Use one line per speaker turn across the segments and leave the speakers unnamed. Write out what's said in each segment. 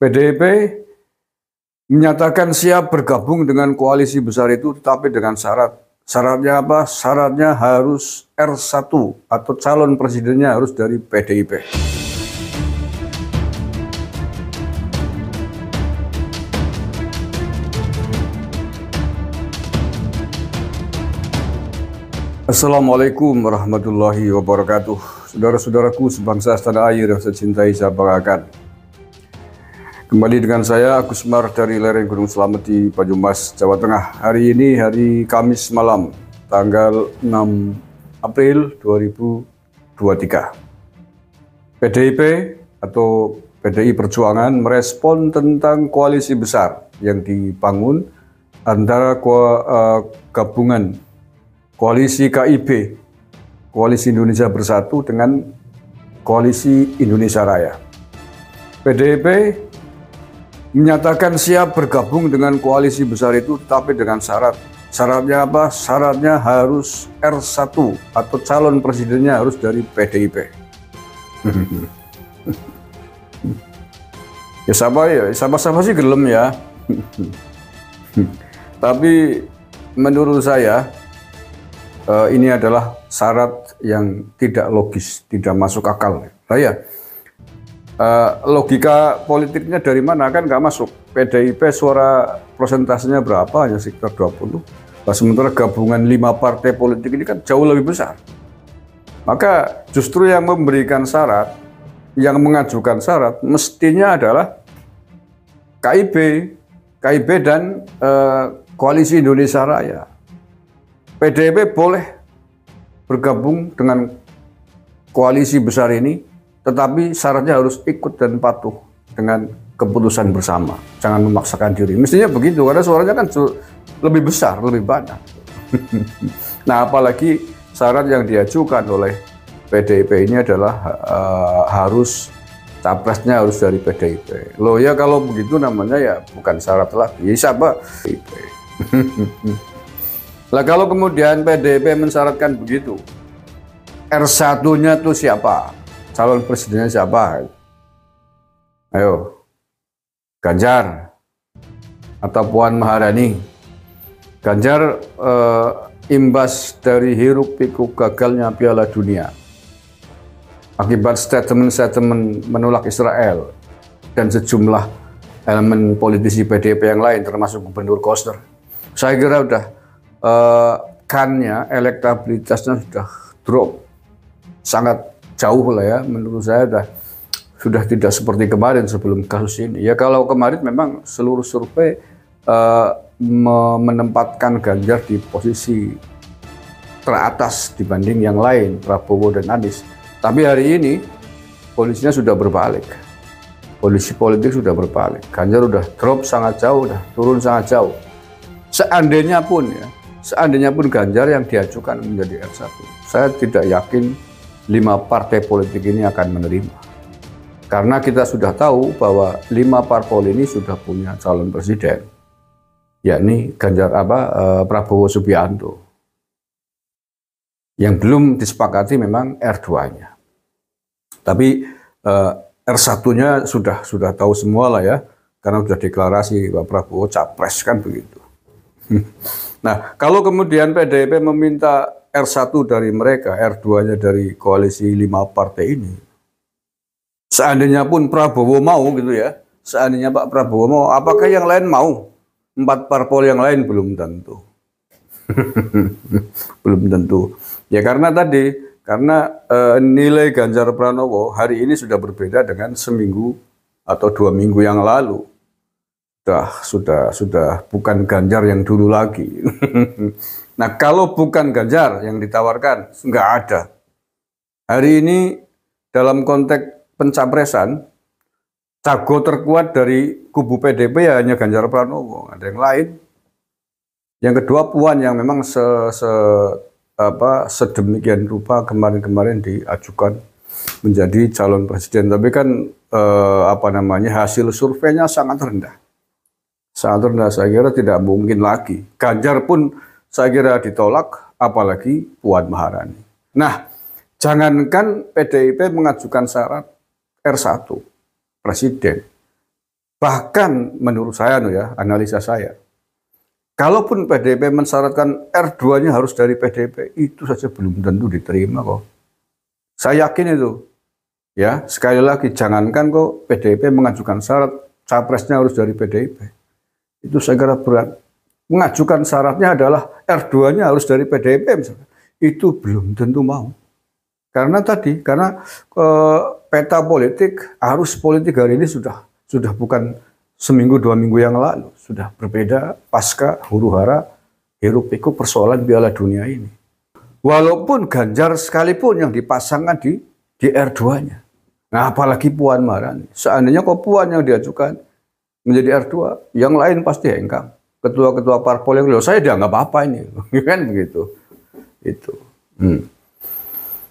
PDIP menyatakan siap bergabung dengan koalisi besar itu, tetapi dengan syarat. Syaratnya apa? Syaratnya harus R1 atau calon presidennya harus dari PDIP. Assalamualaikum warahmatullahi wabarakatuh. Saudara-saudaraku sebangsa setanah air yang saya cintai, saya banggakan. Kembali dengan saya Agus Mar dari lereng Gunung Selamet di Banyumas, Jawa Tengah. Hari ini hari Kamis malam, tanggal 6 April 2023. PDIP atau PDI Perjuangan merespon tentang koalisi besar yang dibangun antara uh, gabungan koalisi KIB, Koalisi Indonesia Bersatu dengan Koalisi Indonesia Raya. PDIP menyatakan siap bergabung dengan koalisi besar itu tapi dengan syarat. Syaratnya apa? Syaratnya harus R1 atau calon presidennya harus dari PDIP. ya sama ya, sama-sama sih gelem ya. tapi menurut saya eh, ini adalah syarat yang tidak logis, tidak masuk akal. Nah ya, uh, logika politiknya dari mana kan nggak masuk. PDIP suara prosentasenya berapa hanya sekitar 20. Nah, sementara gabungan lima partai politik ini kan jauh lebih besar. Maka justru yang memberikan syarat, yang mengajukan syarat mestinya adalah KIB, KIB dan uh, Koalisi Indonesia Raya. PDIP boleh bergabung dengan koalisi besar ini tetapi syaratnya harus ikut dan patuh dengan keputusan bersama. Jangan memaksakan diri. Mestinya begitu, karena suaranya kan lebih besar, lebih banyak. nah, apalagi syarat yang diajukan oleh PDIP ini adalah uh, harus capresnya harus dari PDIP. Loh ya kalau begitu namanya ya bukan syarat lagi. Ya siapa? PDIP. Lah kalau kemudian PDIP mensyaratkan begitu, R1-nya tuh siapa? Calon presidennya siapa? Ayo, Ganjar atau Puan Maharani. Ganjar eh, imbas dari hiruk pikuk gagalnya Piala Dunia akibat statement-statement menolak Israel dan sejumlah elemen politisi PDP yang lain termasuk Gubernur Koster. Saya kira udah eh, kannya elektabilitasnya sudah drop sangat jauh lah ya menurut saya sudah sudah tidak seperti kemarin sebelum kasus ini. Ya kalau kemarin memang seluruh survei uh, menempatkan Ganjar di posisi teratas dibanding yang lain Prabowo dan Anies. Tapi hari ini polisinya sudah berbalik. Polisi politik sudah berbalik. Ganjar sudah drop sangat jauh, sudah turun sangat jauh. Seandainya pun ya, seandainya pun Ganjar yang diajukan menjadi R1, saya tidak yakin lima partai politik ini akan menerima. Karena kita sudah tahu bahwa lima parpol ini sudah punya calon presiden, yakni Ganjar apa eh, Prabowo Subianto. Yang belum disepakati memang R2-nya. Tapi eh, R1-nya sudah sudah tahu semua lah ya, karena sudah deklarasi Pak Prabowo capres kan begitu. nah, kalau kemudian PDIP meminta R1 dari mereka, R2-nya dari koalisi lima partai ini. Seandainya pun Prabowo mau gitu ya, seandainya Pak Prabowo mau, apakah yang lain mau? Empat parpol yang lain belum tentu. belum tentu. Ya karena tadi, karena e, nilai Ganjar Pranowo hari ini sudah berbeda dengan seminggu atau dua minggu yang lalu. Sudah, sudah, sudah bukan Ganjar yang dulu lagi. Nah kalau bukan Ganjar yang ditawarkan, nggak ada. Hari ini dalam konteks pencapresan, cago terkuat dari kubu PDP ya hanya Ganjar Pranowo, ada yang lain. Yang kedua Puan yang memang se, se apa sedemikian rupa kemarin-kemarin diajukan menjadi calon presiden. Tapi kan eh, apa namanya hasil surveinya sangat rendah, sangat rendah. Saya kira tidak mungkin lagi. Ganjar pun saya kira ditolak, apalagi Puan Maharani. Nah, jangankan PDIP mengajukan syarat R1 presiden. Bahkan menurut saya ya, analisa saya, kalaupun PDIP mensyaratkan R2-nya harus dari PDIP, itu saja belum tentu diterima kok. Saya yakin itu. Ya, sekali lagi jangankan kok PDIP mengajukan syarat capresnya harus dari PDIP. Itu saya kira berat. Mengajukan syaratnya adalah R2-nya harus dari PDIP misalnya. Itu belum tentu mau. Karena tadi, karena eh, peta politik, arus politik hari ini sudah sudah bukan seminggu dua minggu yang lalu sudah berbeda pasca huru hara hiruk pikuk persoalan Piala Dunia ini. Walaupun Ganjar sekalipun yang dipasangkan di di R2-nya. Nah, apalagi Puan Marani. Seandainya kok Puan yang diajukan menjadi R2, yang lain pasti hengkang. Ketua-ketua parpol yang saya dianggap apa ini? kan begitu. Itu. Hmm.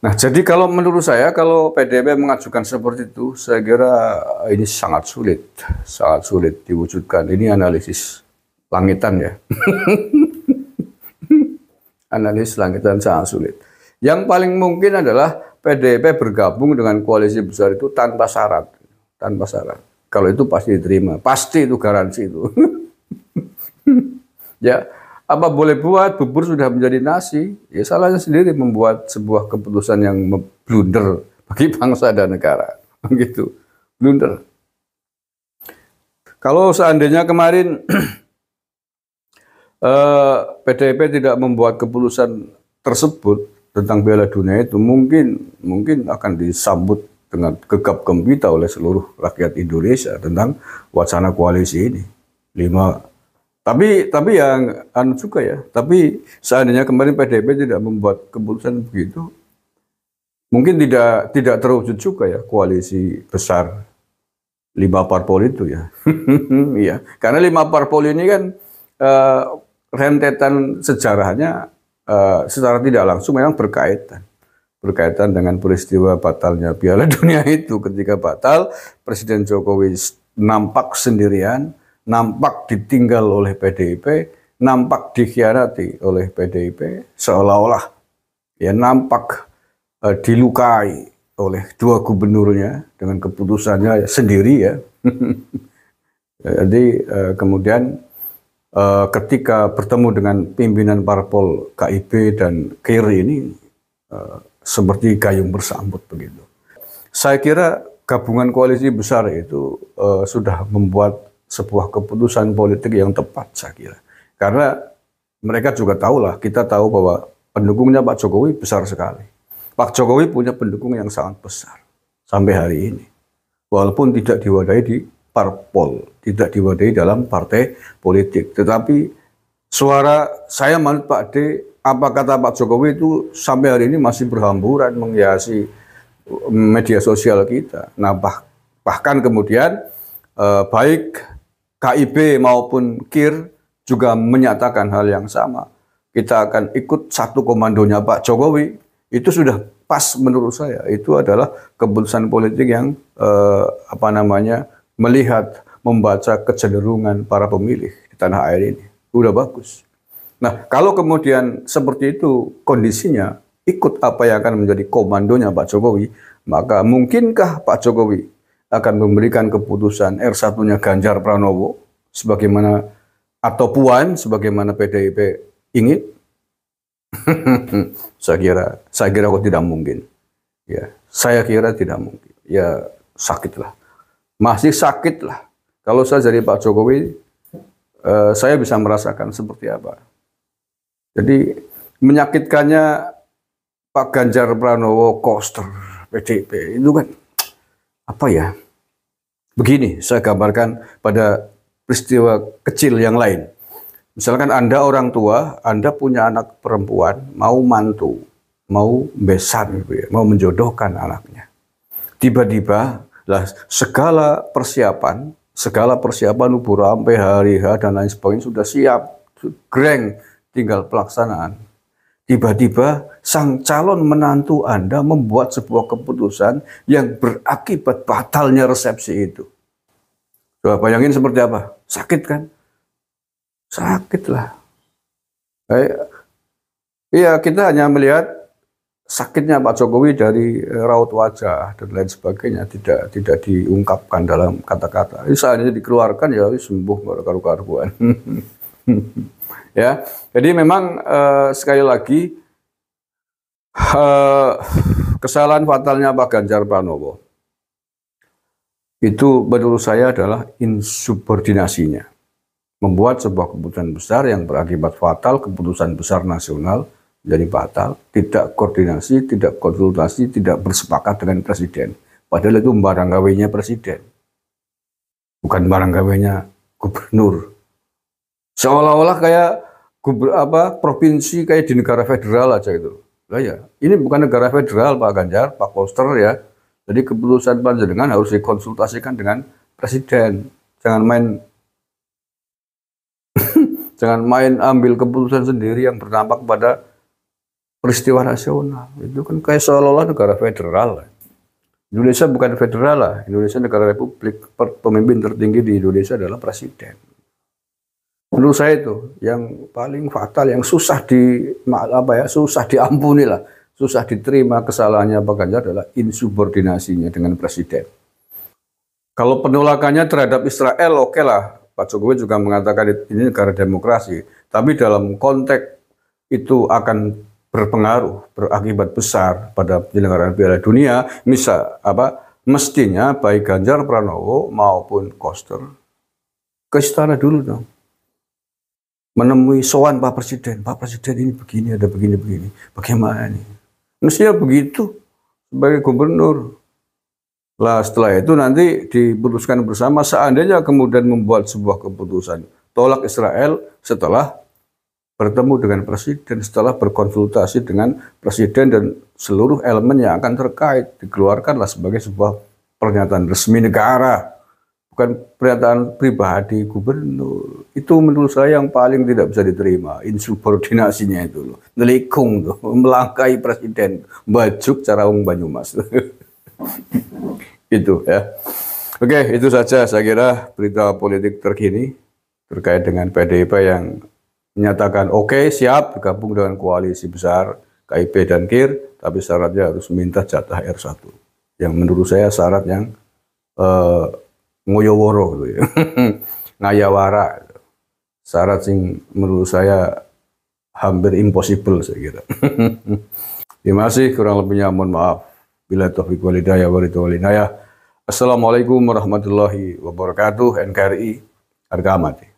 Nah, jadi kalau menurut saya, kalau PDB mengajukan seperti itu, saya kira ini sangat sulit, sangat sulit diwujudkan. Ini analisis langitan ya. analisis langitan sangat sulit. Yang paling mungkin adalah PDP bergabung dengan koalisi besar itu tanpa syarat, tanpa syarat. Kalau itu pasti diterima, pasti itu garansi itu. ya, apa boleh buat bubur sudah menjadi nasi? Ya salahnya sendiri membuat sebuah keputusan yang blunder bagi bangsa dan negara. Begitu, blunder. Kalau seandainya kemarin eh, PDIP tidak membuat keputusan tersebut tentang Piala Dunia itu mungkin mungkin akan disambut dengan gegap gempita oleh seluruh rakyat Indonesia tentang wacana koalisi ini. Lima tapi tapi yang anu juga ya. Tapi seandainya kemarin PDIP tidak membuat keputusan begitu, mungkin tidak tidak terwujud juga ya koalisi besar lima parpol itu ya. Iya, karena lima parpol ini kan uh, rentetan sejarahnya uh, secara tidak langsung memang berkaitan berkaitan dengan peristiwa batalnya Piala Dunia itu ketika batal Presiden Jokowi nampak sendirian nampak ditinggal oleh PDIP, nampak dikhianati oleh PDIP, seolah-olah ya nampak uh, dilukai oleh dua gubernurnya dengan keputusannya sendiri ya. Jadi uh, kemudian uh, ketika bertemu dengan pimpinan parpol KIB dan KIR ini seperti gayung bersambut begitu. Saya kira gabungan koalisi besar itu sudah membuat sebuah keputusan politik yang tepat saya kira. Karena mereka juga tahu lah, kita tahu bahwa pendukungnya Pak Jokowi besar sekali. Pak Jokowi punya pendukung yang sangat besar sampai hari ini. Walaupun tidak diwadahi di parpol, tidak diwadahi dalam partai politik. Tetapi suara saya menurut Pak D, apa kata Pak Jokowi itu sampai hari ini masih berhamburan menghiasi media sosial kita. Nah bah, bahkan kemudian eh, baik KIB maupun KIR juga menyatakan hal yang sama. Kita akan ikut satu komandonya Pak Jokowi. Itu sudah pas menurut saya. Itu adalah keputusan politik yang eh, apa namanya melihat membaca kecenderungan para pemilih di tanah air ini. Udah bagus. Nah, kalau kemudian seperti itu kondisinya ikut apa yang akan menjadi komandonya Pak Jokowi, maka mungkinkah Pak Jokowi akan memberikan keputusan R1-nya Ganjar Pranowo sebagaimana atau Puan sebagaimana PDIP ingin? saya kira saya kira kok tidak mungkin. Ya, saya kira tidak mungkin. Ya sakitlah. Masih sakitlah. Kalau saya jadi Pak Jokowi, eh, saya bisa merasakan seperti apa. Jadi menyakitkannya Pak Ganjar Pranowo Koster PDIP itu kan apa ya? Begini saya gambarkan pada peristiwa kecil yang lain. Misalkan Anda orang tua, Anda punya anak perempuan, mau mantu, mau besan, gitu ya, mau menjodohkan anaknya. Tiba-tiba, lah segala persiapan, segala persiapan ubur sampai hari H dan lain sebagainya sudah siap, greng, tinggal pelaksanaan Tiba-tiba sang calon menantu Anda membuat sebuah keputusan yang berakibat batalnya resepsi itu. Coba bayangin seperti apa? Sakit kan? Sakit lah. Iya, kita hanya melihat sakitnya Pak Jokowi dari eh, raut wajah dan lain sebagainya tidak tidak diungkapkan dalam kata-kata. Misalnya dikeluarkan ya sembuh karu-karuan. ya, jadi memang uh, sekali lagi uh, kesalahan fatalnya Pak Ganjar Pranowo itu menurut saya adalah insubordinasinya. Membuat sebuah keputusan besar yang berakibat fatal, keputusan besar nasional, jadi batal, tidak koordinasi, tidak konsultasi, tidak bersepakat dengan presiden. Padahal itu barang gawainya presiden. Bukan barang gawainya gubernur. Seolah-olah kayak guber, apa provinsi kayak di negara federal aja itu. Lah ya, ini bukan negara federal Pak Ganjar, Pak Koster ya. Jadi keputusan panjenengan harus dikonsultasikan dengan presiden. Jangan main jangan main ambil keputusan sendiri yang berdampak pada peristiwa nasional. Itu kan kayak seolah-olah negara federal. Indonesia bukan federal lah. Indonesia negara republik. Pemimpin tertinggi di Indonesia adalah presiden. Menurut saya itu yang paling fatal, yang susah di apa ya, susah diampuni lah, susah diterima kesalahannya Pak Ganjar adalah insubordinasinya dengan presiden. Kalau penolakannya terhadap Israel oke okay lah, Pak Jokowi juga mengatakan ini negara demokrasi. Tapi dalam konteks itu akan berpengaruh, berakibat besar pada penyelenggaraan Piala Dunia, misal apa mestinya baik Ganjar Pranowo maupun Koster ke istana dulu dong. Menemui soan Pak Presiden, Pak Presiden ini begini, ada begini-begini. Bagaimana ini? Mestinya begitu sebagai gubernur. Lah setelah itu nanti diputuskan bersama seandainya kemudian membuat sebuah keputusan tolak Israel setelah bertemu dengan presiden setelah berkonsultasi dengan presiden dan seluruh elemen yang akan terkait dikeluarkanlah sebagai sebuah pernyataan resmi negara bukan pernyataan pribadi gubernur. Itu menurut saya yang paling tidak bisa diterima insubordinasinya itu loh. Nelikung tuh melangkai presiden bajuk cara wong Banyumas. Itu ya. Oke itu saja saya kira berita politik terkini terkait dengan PDIP yang menyatakan oke okay, siap bergabung dengan koalisi besar KIP dan KIR, tapi syaratnya harus minta jatah R1. Yang menurut saya syarat yang uh, ngoyoworo gitu ya. ngayawara. Syarat yang menurut saya hampir impossible saya kira. Terima kasih, kurang lebihnya mohon maaf. Bila taufiq walidayah waridaya. Assalamualaikum warahmatullahi wabarakatuh. NKRI harga mati.